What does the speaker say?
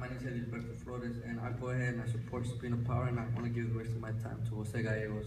my name is Edilberto Flores, and I go ahead and I support Spina Power, and I want to give the rest of my time to Jose Gallegos.